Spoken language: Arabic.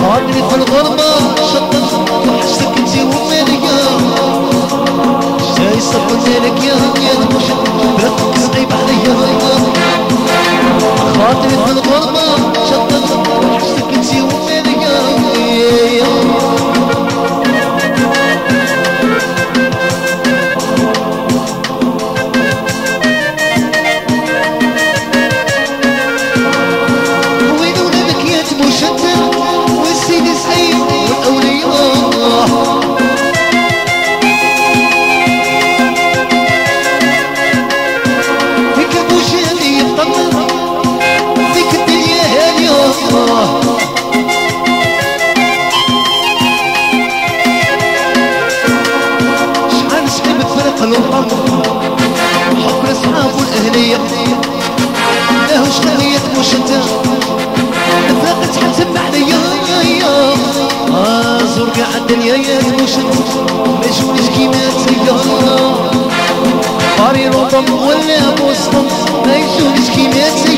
خاطري في الغربة شطت وحشتك انتي وماليا جاي خاطري في الغربة حب الاصحاب والاهلية له شخية مش انت فاقت حتم عليا يا يا آه زور قاع الدنيا يا انت ما يجونيش كيما تيا قاري رطم ولا مسلم ما يجونيش كيما تيا